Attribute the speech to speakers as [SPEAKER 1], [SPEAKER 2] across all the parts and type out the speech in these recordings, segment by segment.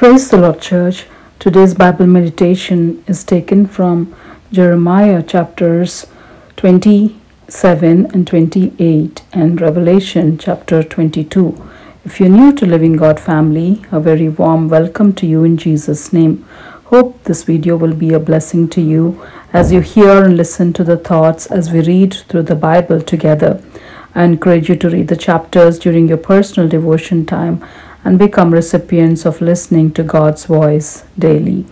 [SPEAKER 1] Praise the Lord, Church. Today's Bible meditation is taken from Jeremiah chapters 27 and 28 and Revelation chapter 22. If you're new to Living God family, a very warm welcome to you in Jesus' name. Hope this video will be a blessing to you as you hear and listen to the thoughts as we read through the Bible together. I encourage you to read the chapters during your personal devotion time and become recipients of listening to God's voice daily.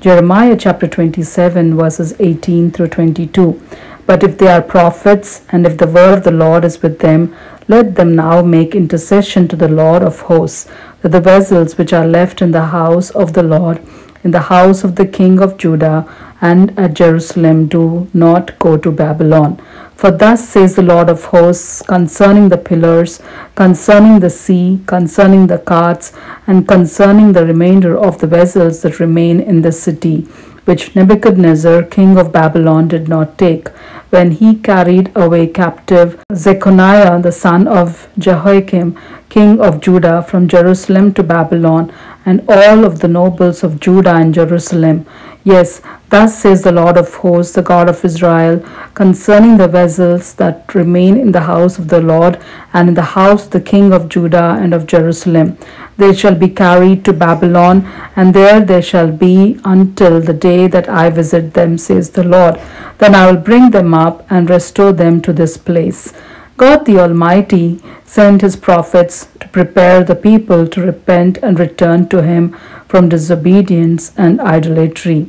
[SPEAKER 1] Jeremiah chapter 27, verses 18 through 22. But if they are prophets, and if the word of the Lord is with them, let them now make intercession to the Lord of hosts, that the vessels which are left in the house of the Lord, in the house of the king of Judah, and at Jerusalem do not go to Babylon. For thus says the Lord of hosts concerning the pillars, concerning the sea, concerning the carts, and concerning the remainder of the vessels that remain in the city, which Nebuchadnezzar, king of Babylon, did not take, when he carried away captive Jeconiah, the son of Jehoiakim, king of Judah, from Jerusalem to Babylon, and all of the nobles of Judah and Jerusalem. Yes, thus says the Lord of hosts, the God of Israel, concerning the vessels that remain in the house of the Lord and in the house of the king of Judah and of Jerusalem. They shall be carried to Babylon, and there they shall be until the day that I visit them, says the Lord. Then I will bring them up and restore them to this place. God the Almighty sent his prophets to prepare the people to repent and return to him from disobedience and idolatry.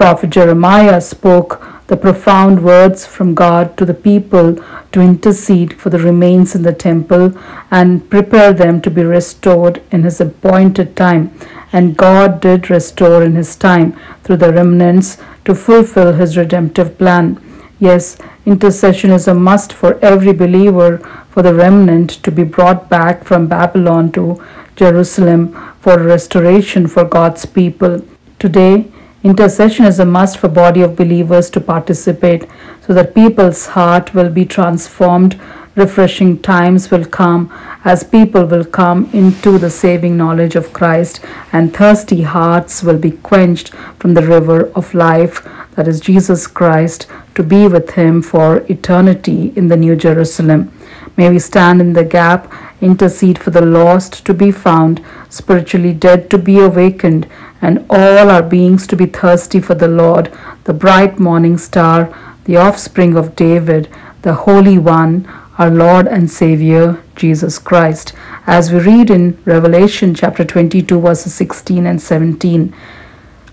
[SPEAKER 1] Prophet Jeremiah spoke the profound words from God to the people to intercede for the remains in the temple and prepare them to be restored in his appointed time. And God did restore in his time through the remnants to fulfill his redemptive plan. Yes, intercession is a must for every believer for the remnant to be brought back from Babylon to Jerusalem for restoration for God's people. Today, intercession is a must for body of believers to participate so that people's heart will be transformed refreshing times will come as people will come into the saving knowledge of Christ and thirsty hearts will be quenched from the river of life that is Jesus Christ to be with him for eternity in the New Jerusalem. May we stand in the gap, intercede for the lost to be found, spiritually dead to be awakened, and all our beings to be thirsty for the Lord, the bright morning star, the offspring of David, the Holy One, our Lord and Savior, Jesus Christ. As we read in Revelation chapter 22, verses 16 and 17.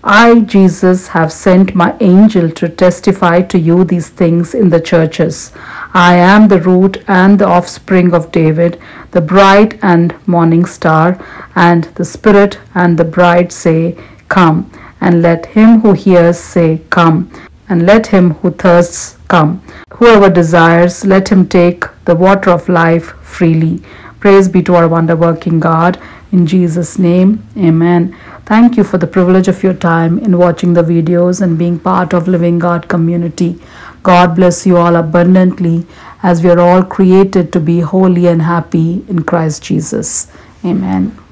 [SPEAKER 1] I, Jesus, have sent my angel to testify to you these things in the churches. I am the root and the offspring of David, the bright and morning star, and the Spirit and the bride say, Come, and let him who hears say, Come, and let him who thirsts come. Whoever desires, let him take the water of life freely. Praise be to our wonder working God. In Jesus' name, amen. Thank you for the privilege of your time in watching the videos and being part of Living God community. God bless you all abundantly as we are all created to be holy and happy in Christ Jesus. Amen.